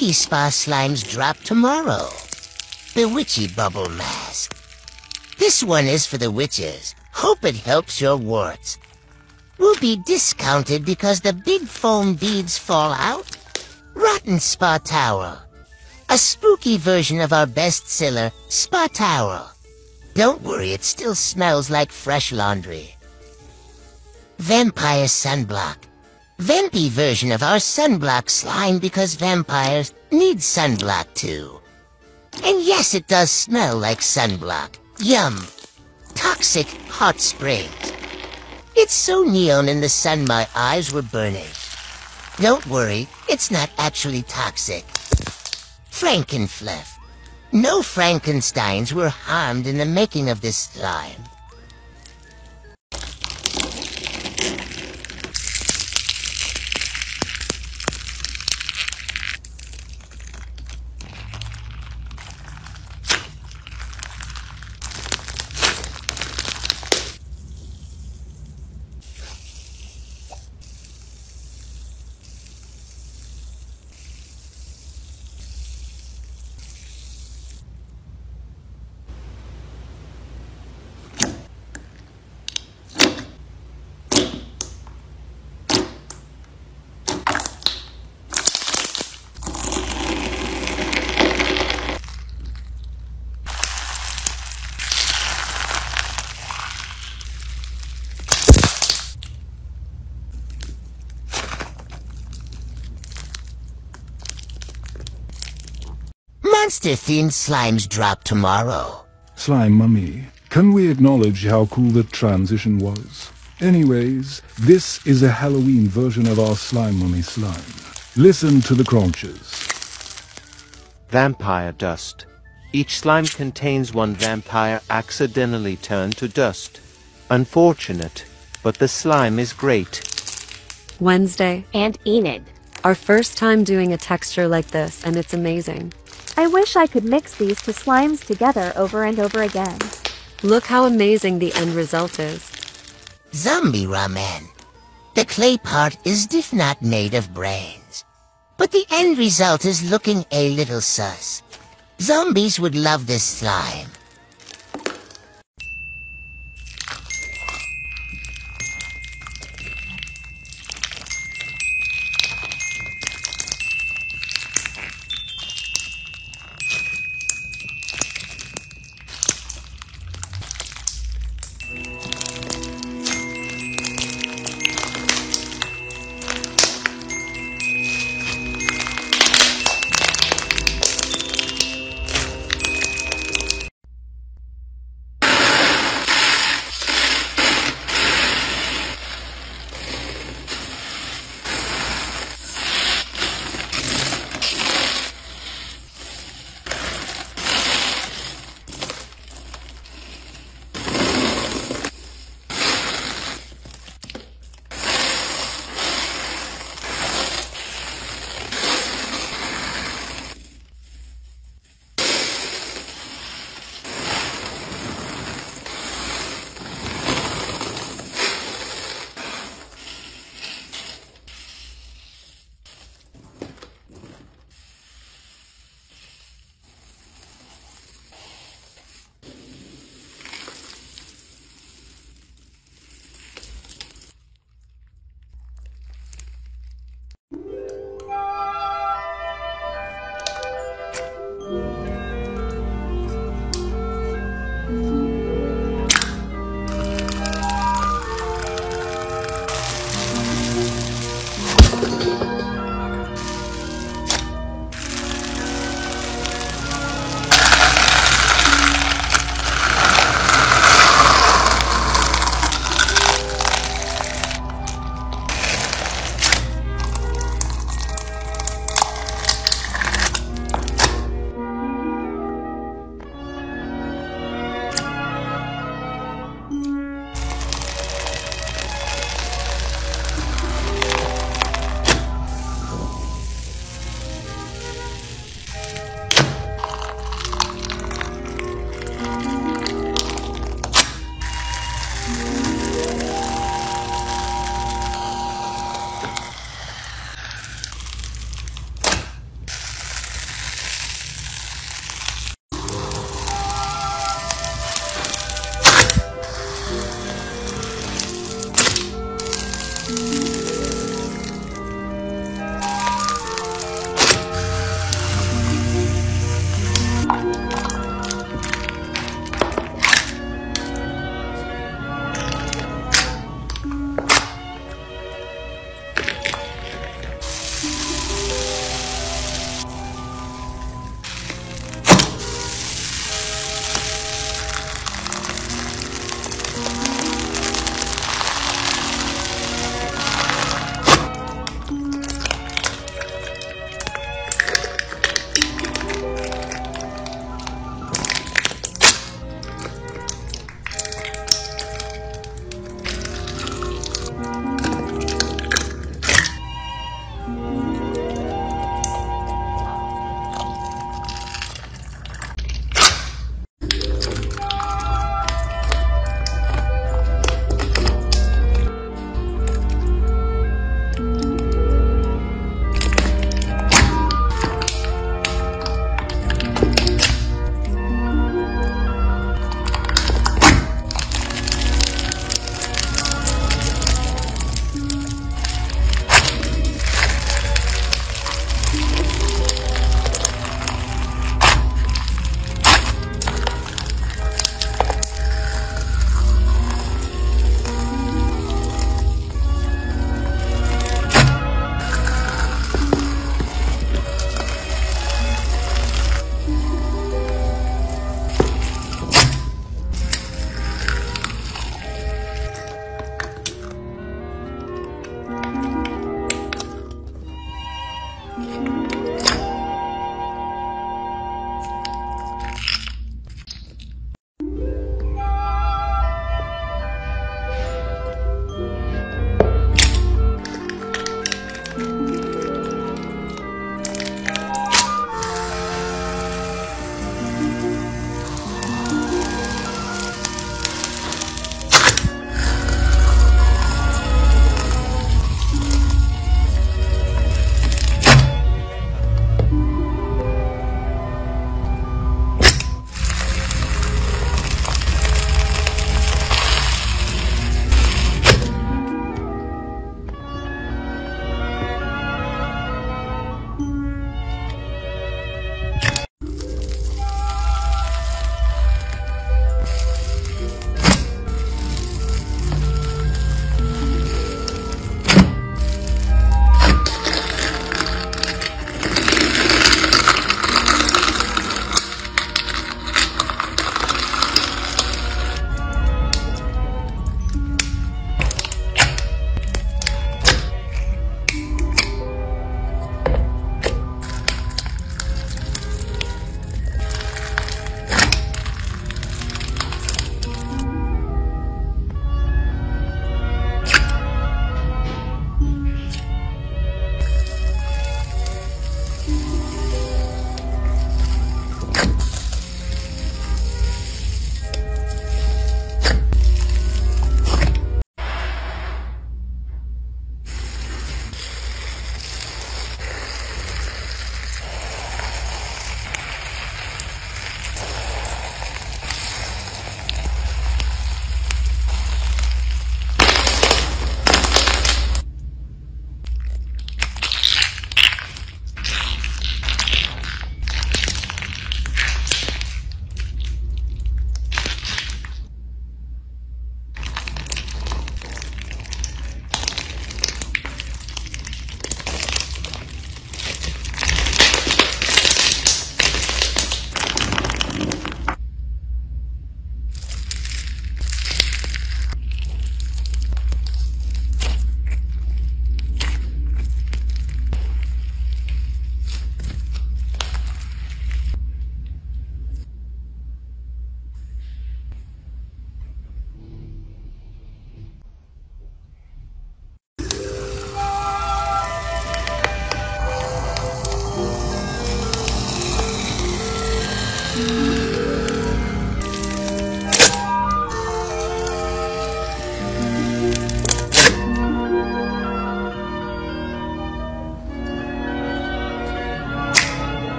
spooky spa slimes drop tomorrow. The Witchy Bubble Mask. This one is for the witches. Hope it helps your warts. Will be discounted because the big foam beads fall out. Rotten Spa Towel. A spooky version of our bestseller, Spa Towel. Don't worry, it still smells like fresh laundry. Vampire Sunblock. Vampy version of our sunblock slime because vampires need sunblock too. And yes, it does smell like sunblock. Yum. Toxic hot springs. It's so neon in the sun my eyes were burning. Don't worry, it's not actually toxic. Frankenfluff. No Frankensteins were harmed in the making of this slime. Monster-themed slimes drop tomorrow. Slime Mummy, can we acknowledge how cool the transition was? Anyways, this is a Halloween version of our Slime Mummy slime. Listen to the crunches. Vampire dust. Each slime contains one vampire accidentally turned to dust. Unfortunate, but the slime is great. Wednesday, and Enid. our first time doing a texture like this, and it's amazing. I wish I could mix these two slimes together over and over again. Look how amazing the end result is. Zombie ramen. The clay part is if not made of brains. But the end result is looking a little sus. Zombies would love this slime.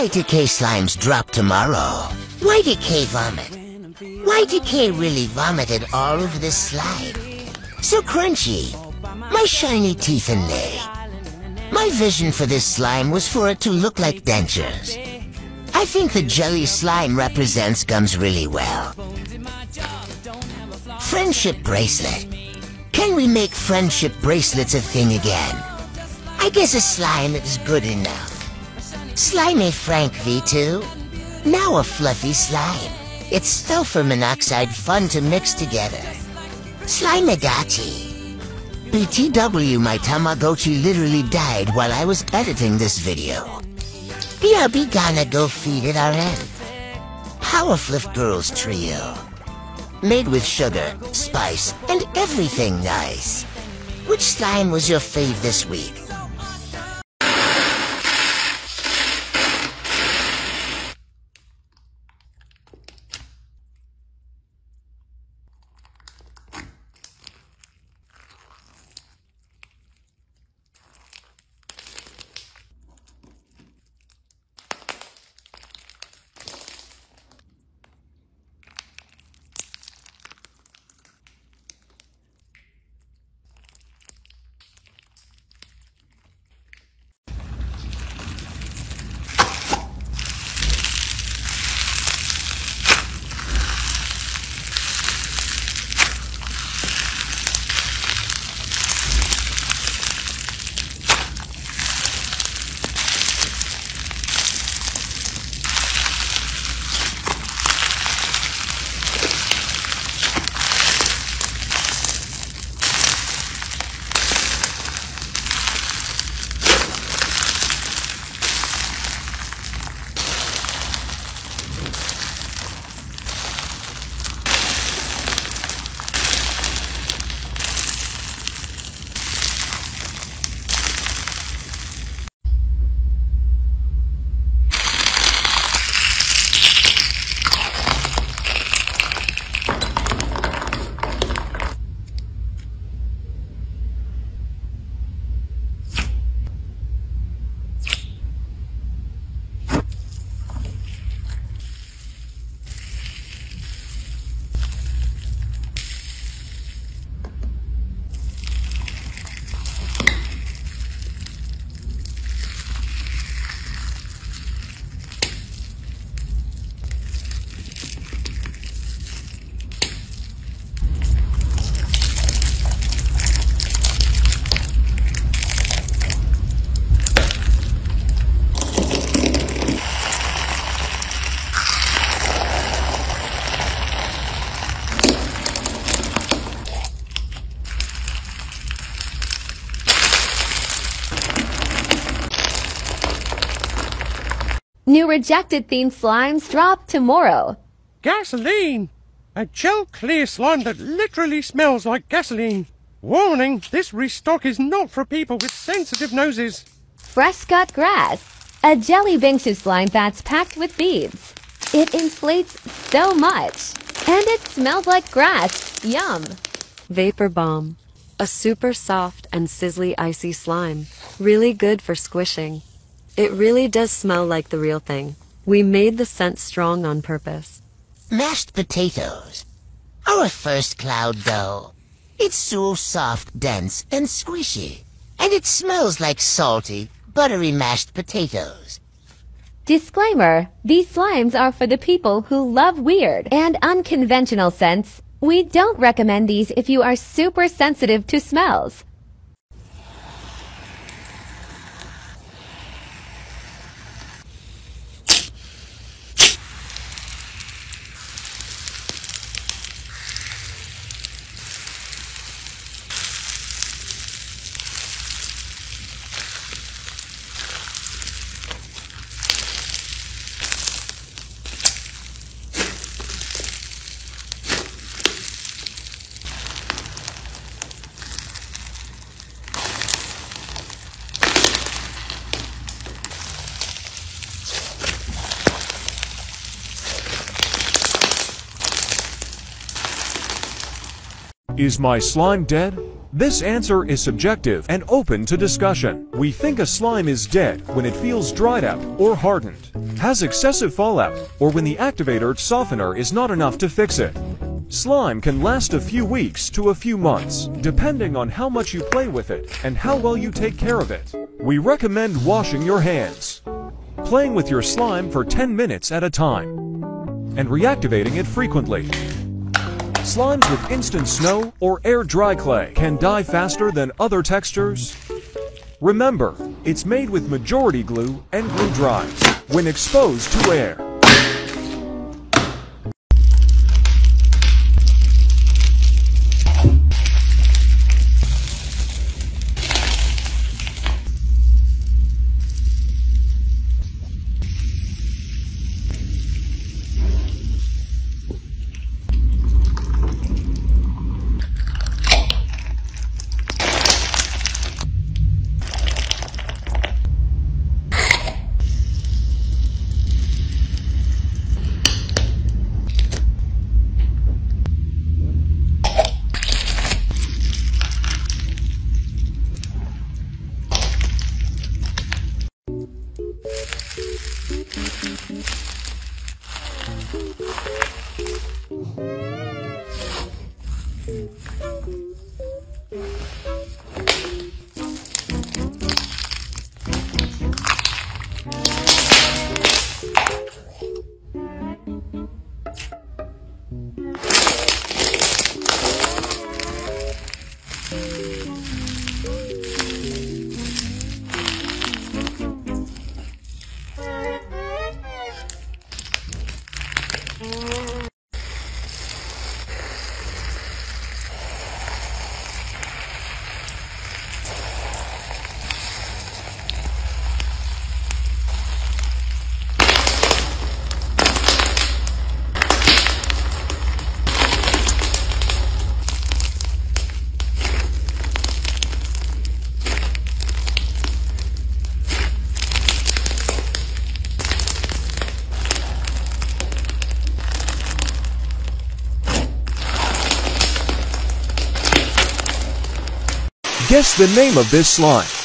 Y2K slimes drop tomorrow? Y2K vomit? Y2K really vomited all over this slime? So crunchy. My shiny teeth in there. My vision for this slime was for it to look like dentures. I think the jelly slime represents gums really well. Friendship bracelet. Can we make friendship bracelets a thing again? I guess a slime is good enough. Slimy Frank V2. Now a fluffy slime. It's sulfur monoxide fun to mix together. Slimegotchi. BTW, my Tamagotchi literally died while I was editing this video. BRB gonna go feed it RN. Powerpuff Girls Trio. Made with sugar, spice, and everything nice. Which slime was your fave this week? Rejected themed slimes drop tomorrow. Gasoline! A gel clear slime that literally smells like gasoline. Warning, this restock is not for people with sensitive noses. Fresh cut grass. A jelly Bingsu slime that's packed with beads. It inflates so much. And it smells like grass. Yum. Vapor Bomb. A super soft and sizzly icy slime. Really good for squishing. It really does smell like the real thing. We made the scent strong on purpose. Mashed potatoes. Our first cloud dough. It's so soft, dense, and squishy. And it smells like salty, buttery mashed potatoes. Disclaimer These slimes are for the people who love weird and unconventional scents. We don't recommend these if you are super sensitive to smells. Is my slime dead? This answer is subjective and open to discussion. We think a slime is dead when it feels dried out or hardened, has excessive fallout, or when the activator softener is not enough to fix it. Slime can last a few weeks to a few months, depending on how much you play with it and how well you take care of it. We recommend washing your hands, playing with your slime for 10 minutes at a time, and reactivating it frequently. Slimes with instant snow or air dry clay can die faster than other textures. Remember, it's made with majority glue and glue dries when exposed to air. Whoa. Guess the name of this slime.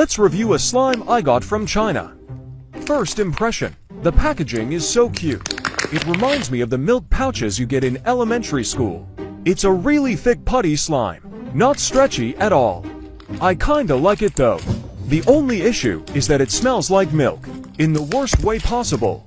Let's review a slime I got from China. First impression. The packaging is so cute. It reminds me of the milk pouches you get in elementary school. It's a really thick putty slime, not stretchy at all. I kinda like it though. The only issue is that it smells like milk, in the worst way possible.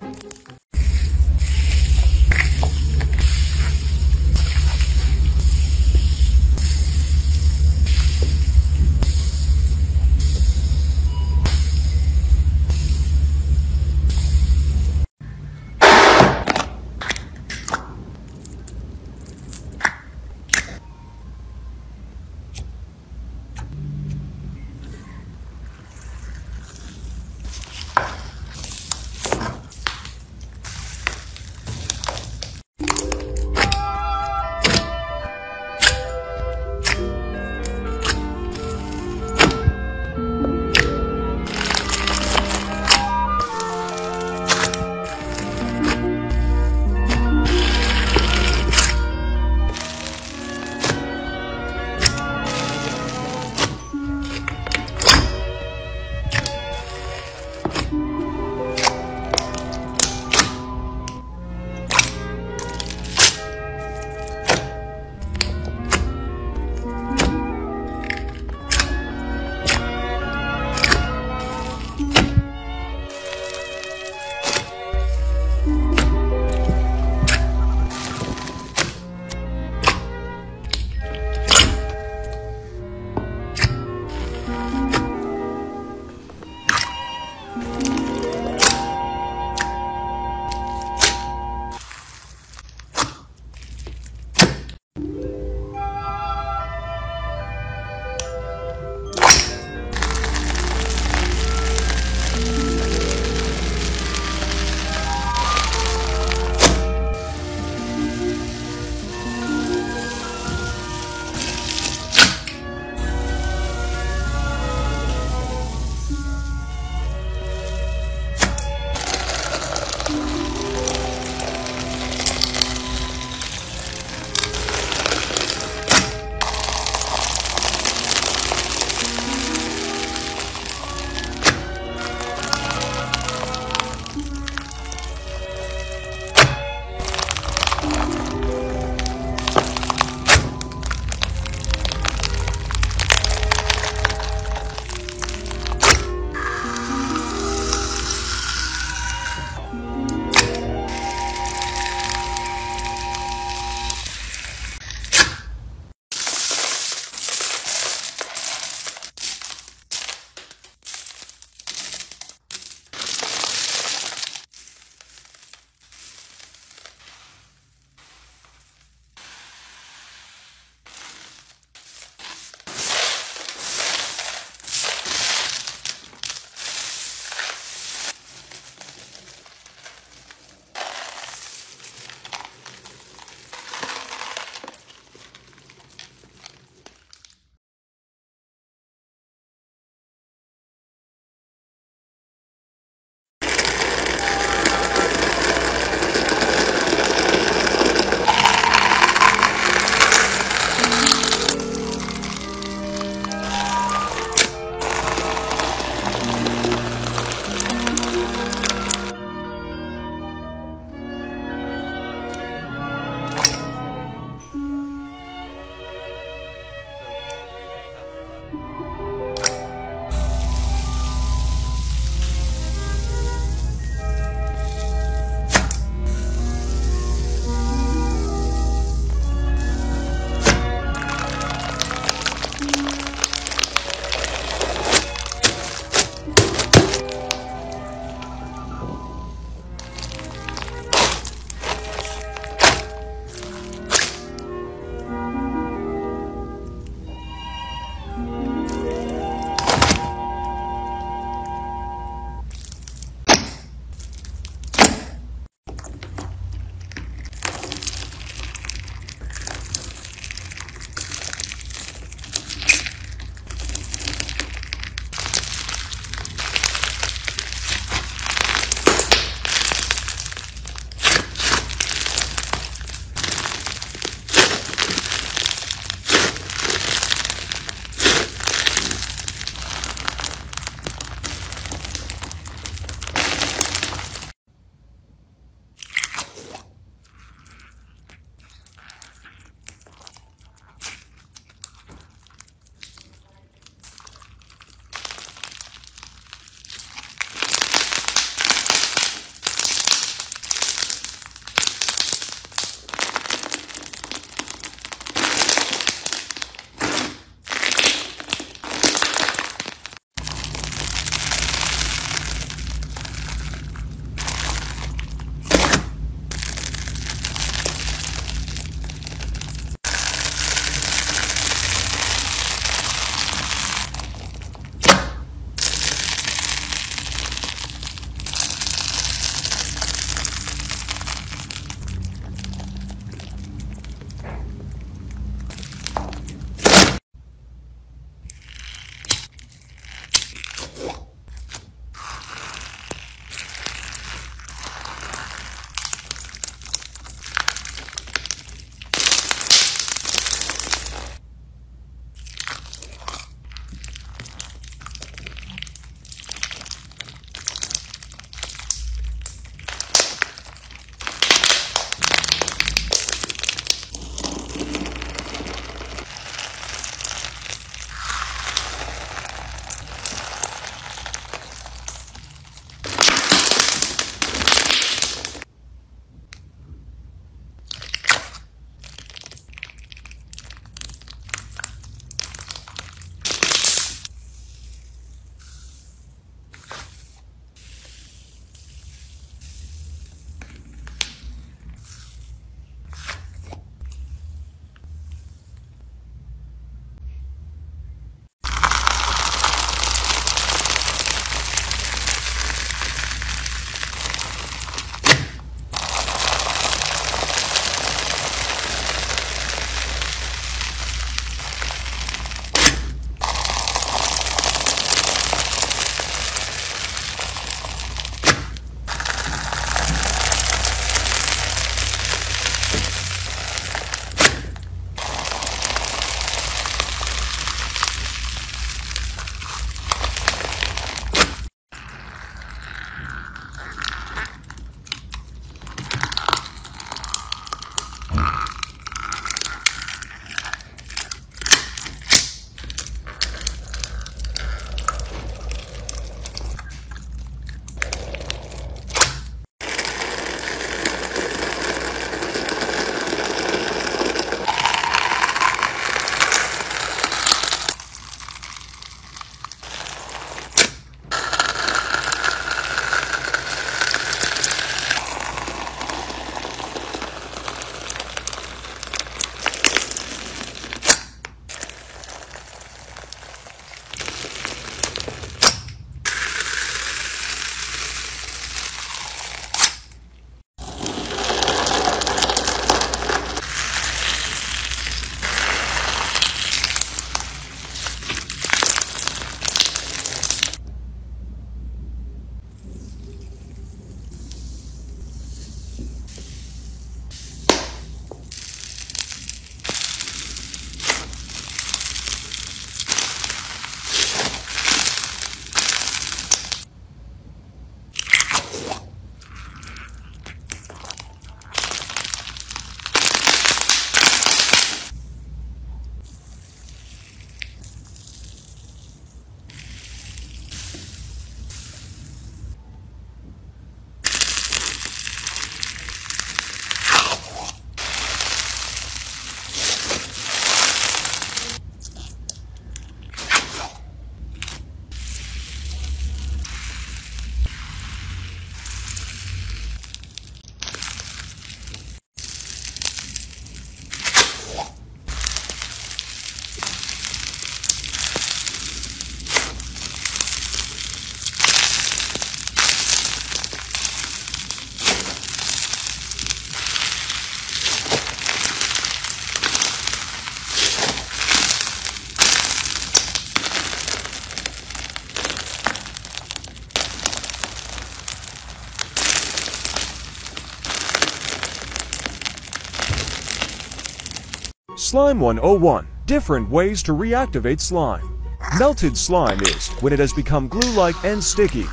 Slime 101 Different Ways to Reactivate Slime. Melted slime is when it has become glue-like and sticky.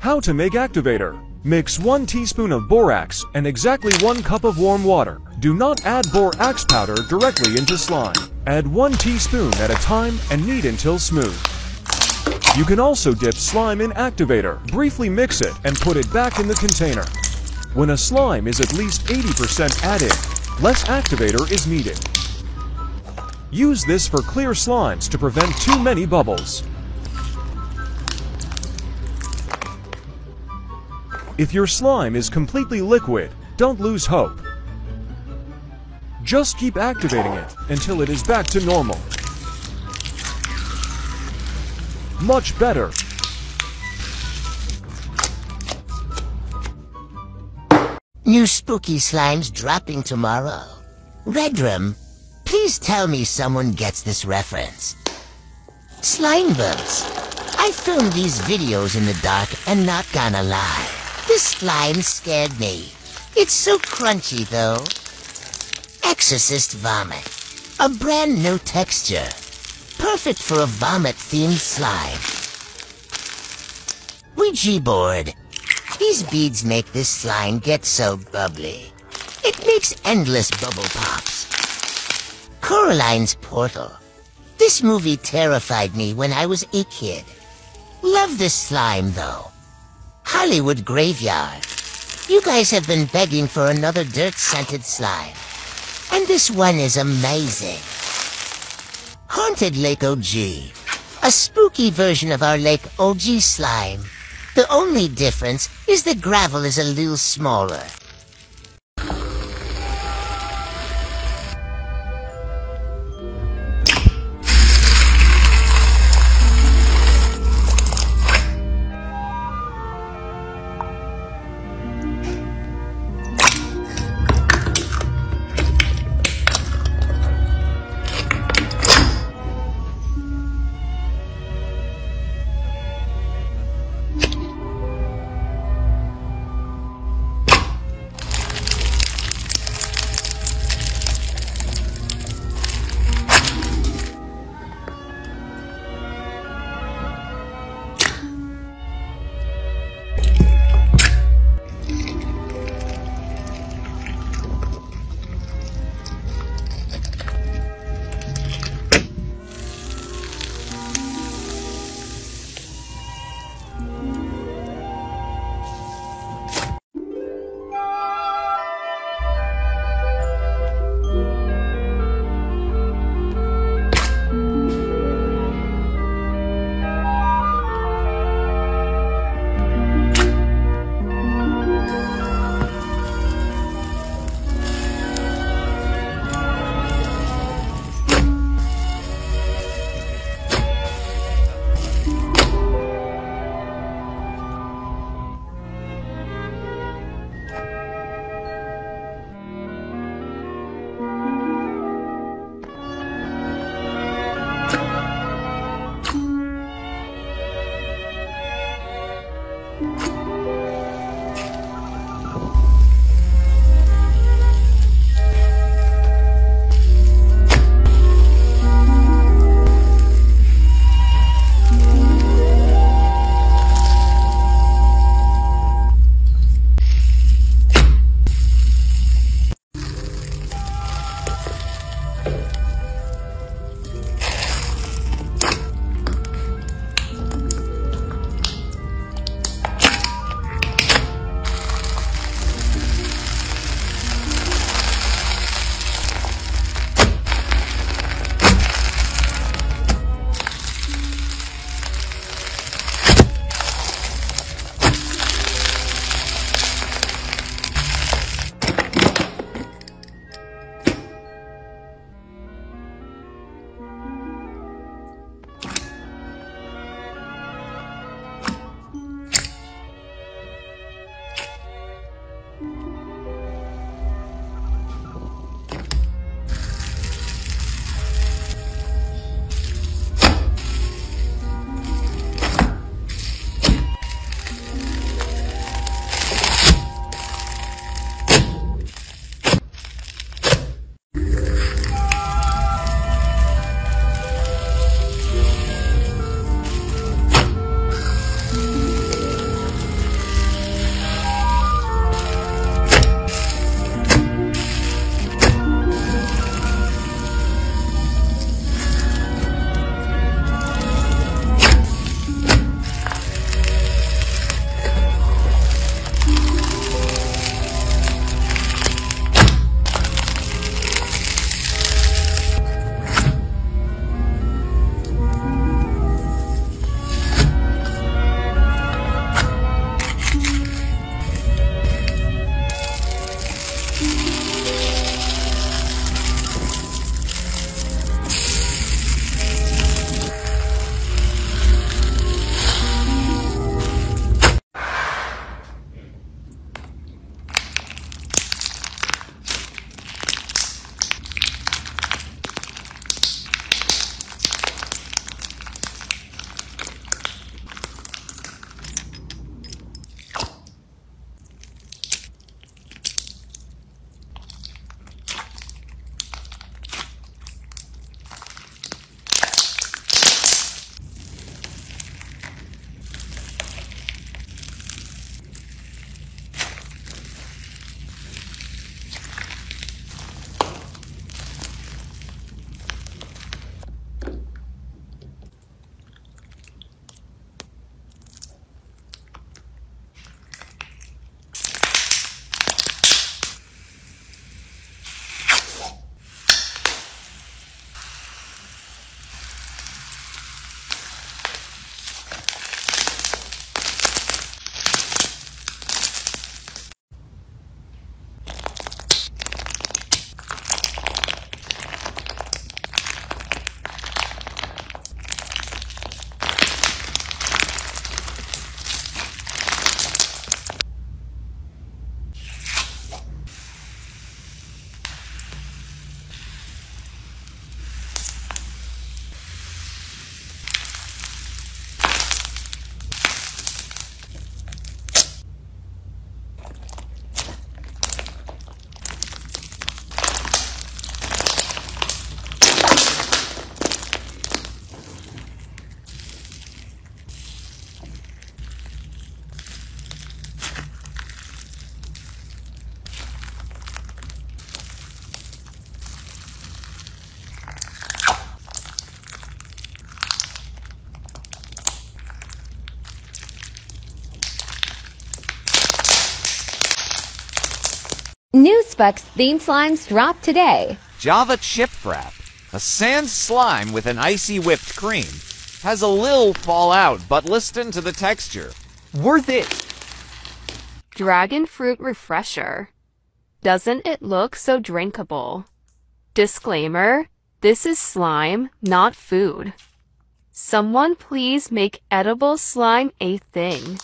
How to make activator. Mix 1 teaspoon of borax and exactly 1 cup of warm water. Do not add borax powder directly into slime. Add 1 teaspoon at a time and knead until smooth. You can also dip slime in activator, briefly mix it, and put it back in the container. When a slime is at least 80% added, less activator is needed. Use this for clear slimes to prevent too many bubbles. If your slime is completely liquid, don't lose hope. Just keep activating it until it is back to normal. Much better. New spooky slimes dropping tomorrow. Redrum, please tell me someone gets this reference. Slime bumps. I filmed these videos in the dark and not gonna lie. This slime scared me. It's so crunchy though. Exorcist vomit. A brand new texture. Perfect for a vomit-themed slime. Ouija board. These beads make this slime get so bubbly. It makes endless bubble pops. Coraline's Portal. This movie terrified me when I was a kid. Love this slime though. Hollywood Graveyard. You guys have been begging for another dirt-scented slime. And this one is amazing. Haunted Lake OG. A spooky version of our Lake OG slime. The only difference is the gravel is a little smaller. New Starbucks theme slimes drop today. Java Chip Wrap. A sand slime with an icy whipped cream. Has a little fallout, but listen to the texture. Worth it! Dragon Fruit Refresher. Doesn't it look so drinkable? Disclaimer, this is slime, not food. Someone please make edible slime a thing.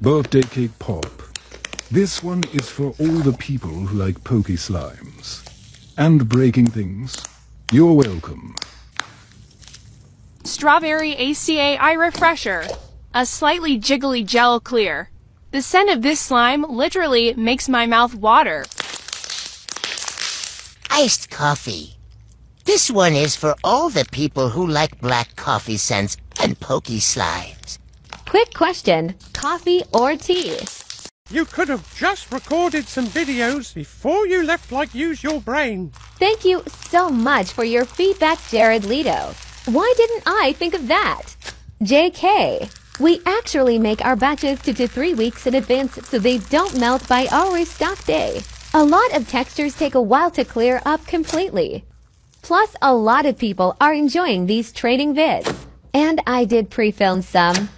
Birthday cake pop. This one is for all the people who like pokey slimes. And breaking things. You're welcome. Strawberry Açaí Refresher. A slightly jiggly gel clear. The scent of this slime literally makes my mouth water. Iced coffee. This one is for all the people who like black coffee scents and pokey slimes. Quick question, coffee or tea? You could have just recorded some videos before you left like use your brain. Thank you so much for your feedback, Jared Leto. Why didn't I think of that? JK. We actually make our batches two to three weeks in advance so they don't melt by our restock day. A lot of textures take a while to clear up completely. Plus, a lot of people are enjoying these trading vids. And I did pre-film some.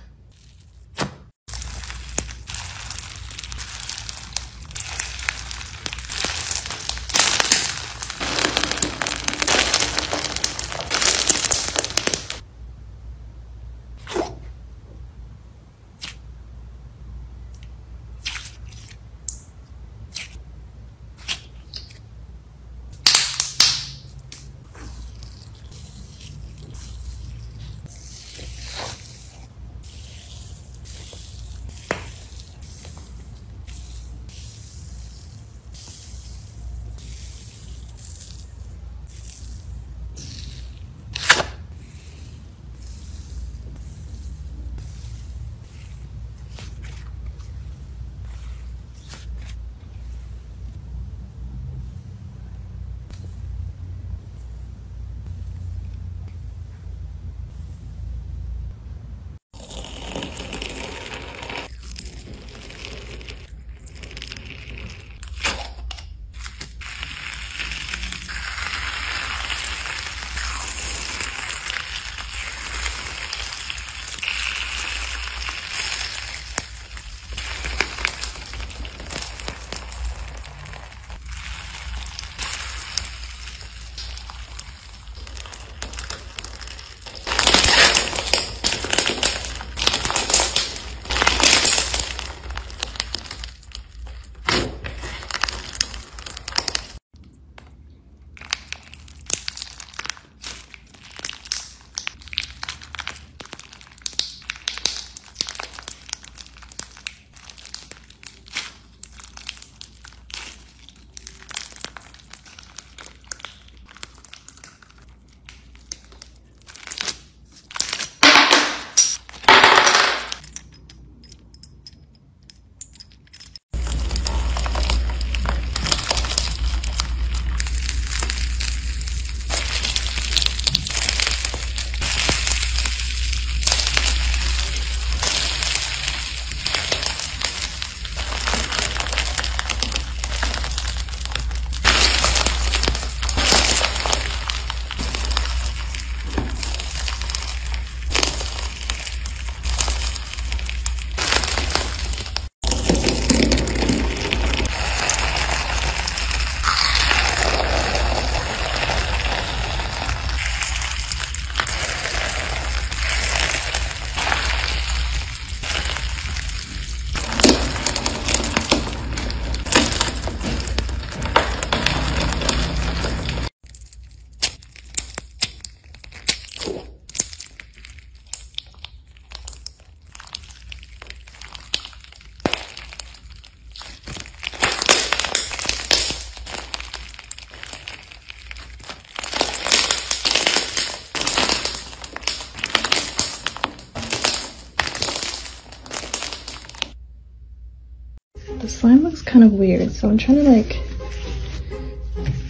Slime looks kind of weird, so I'm trying to like,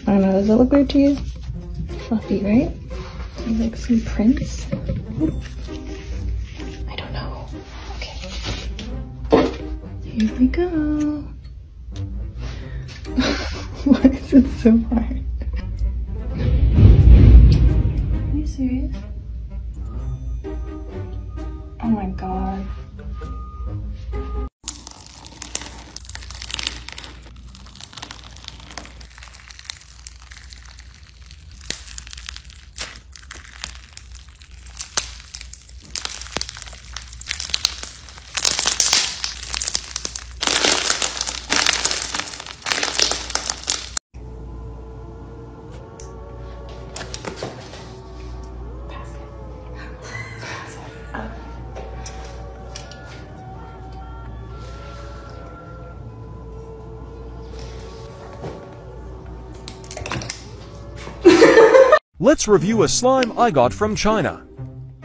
I don't know, does that look weird to you? Fluffy, right? Like some prints? I don't know. Okay. Here we go. Why is it so hard. Are you serious? Let's review a slime I got from China.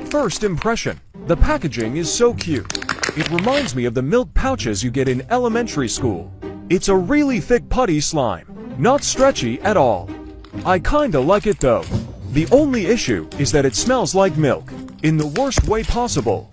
First impression. The packaging is so cute. It reminds me of the milk pouches you get in elementary school. It's a really thick putty slime, not stretchy at all. I kinda like it though. The only issue is that it smells like milk, in the worst way possible.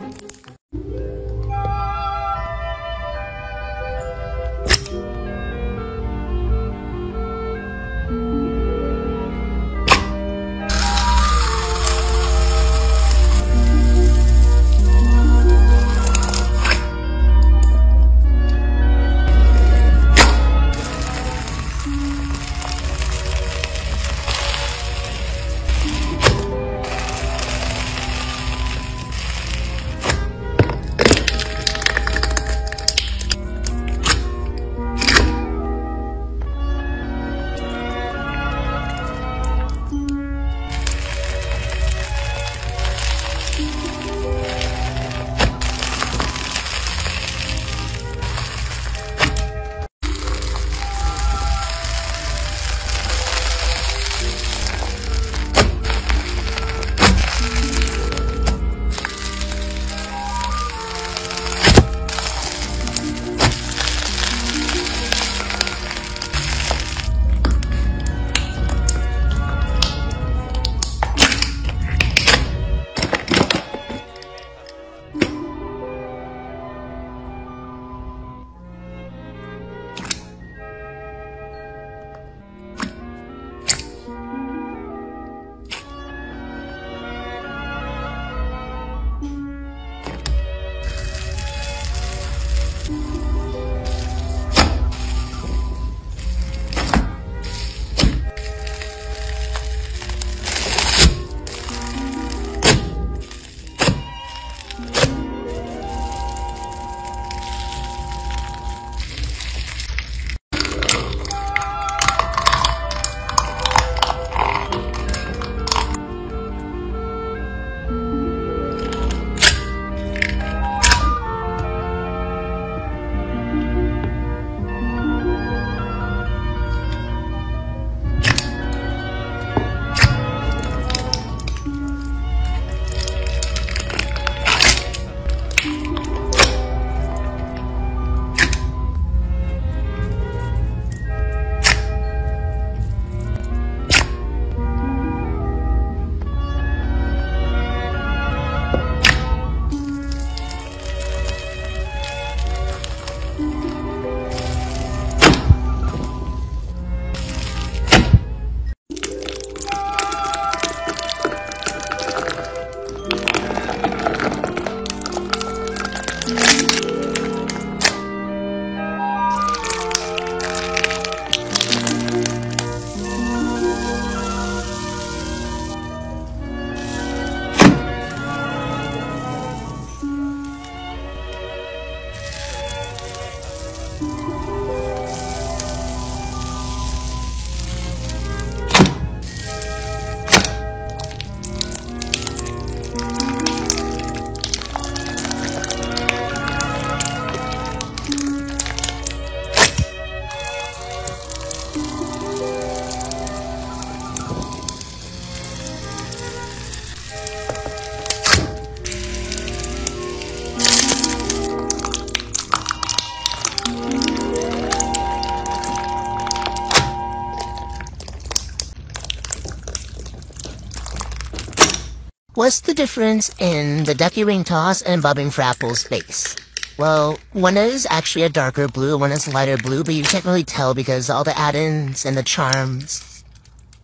Difference in the ducky ring toss and bobbing frapple's face? Well, one is actually a darker blue, one is lighter blue, but you can't really tell because all the add-ins and the charms.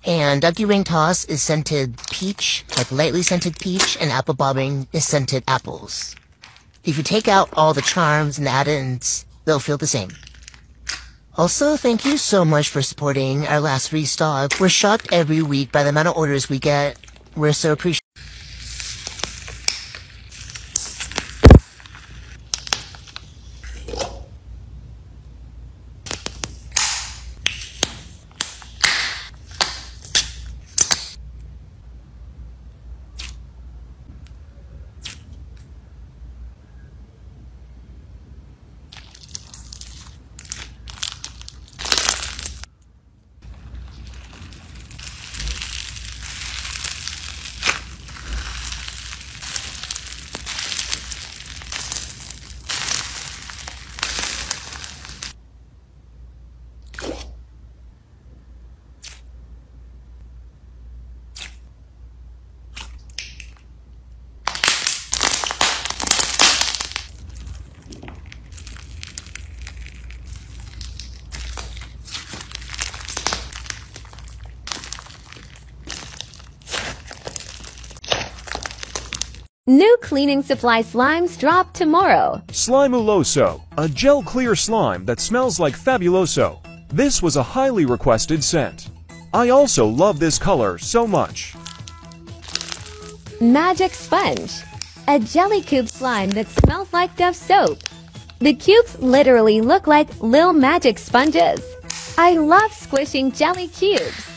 And Ducky Ring Toss is scented peach, like lightly scented peach, and Apple Bobbing is scented apples. If you take out all the charms and add-ins, they'll feel the same. Also, thank you so much for supporting our last restock. We're shocked every week by the amount of orders we get. We're so appreciative. New cleaning supply slimes drop tomorrow. Slimuloso, a gel clear slime that smells like Fabuloso. This was a highly requested scent. I also love this color so much. Magic Sponge, a jelly cube slime that smells like Dove soap. The cubes literally look like little magic sponges. I love squishing jelly cubes.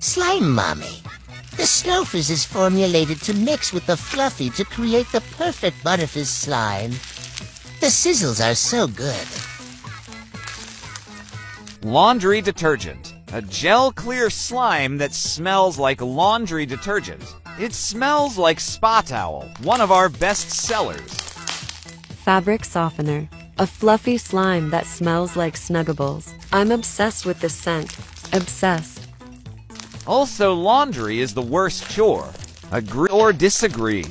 Slime Mommy. The Snowfizz is formulated to mix with the Fluffy to create the perfect Butterfizz slime. The sizzles are so good. Laundry detergent. A gel clear slime that smells like laundry detergent. It smells like Spa Towel, one of our best sellers. Fabric softener. A fluffy slime that smells like Snuggables. I'm obsessed with this scent. Obsessed. Also, laundry is the worst chore. Agree or disagree?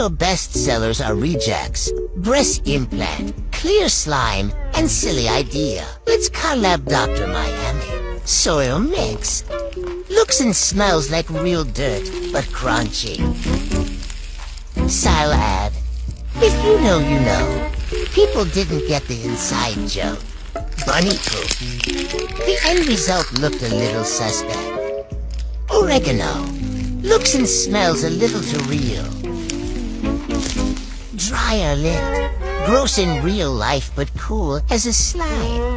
When your best sellers are rejects, breast implant, clear slime, and silly idea, let's collab Dr. Miami. Soil mix. Looks and smells like real dirt, but crunchy. Style ad. If you know, you know. People didn't get the inside joke. Bunny poop. The end result looked a little suspect. Oregano. Looks and smells a little too real. Dry or lit. Gross in real life, but cool as a slime.